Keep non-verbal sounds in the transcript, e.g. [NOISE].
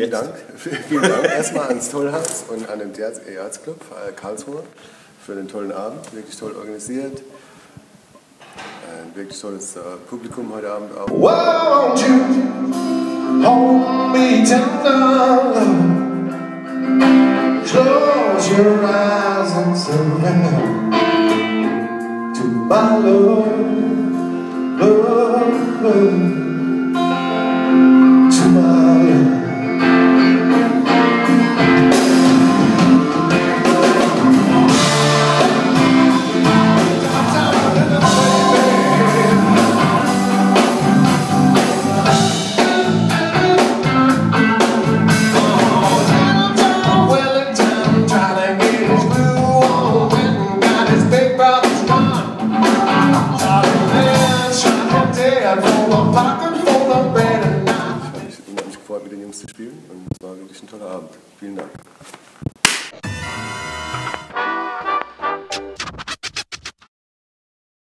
Vielen Dank. [LAUGHS] Vielen Dank erstmal ans Tollhaus und an den Jazzclub äh, Karlsruhe für den tollen Abend. Wirklich toll organisiert. Ein wirklich tolles äh, Publikum heute Abend auch. Won't you hold me tender? Close your eyes and surrender to my love, love, love. Ich habe mich gefreut, mit den Jungs zu spielen und es war wirklich ein toller Abend. Vielen Dank.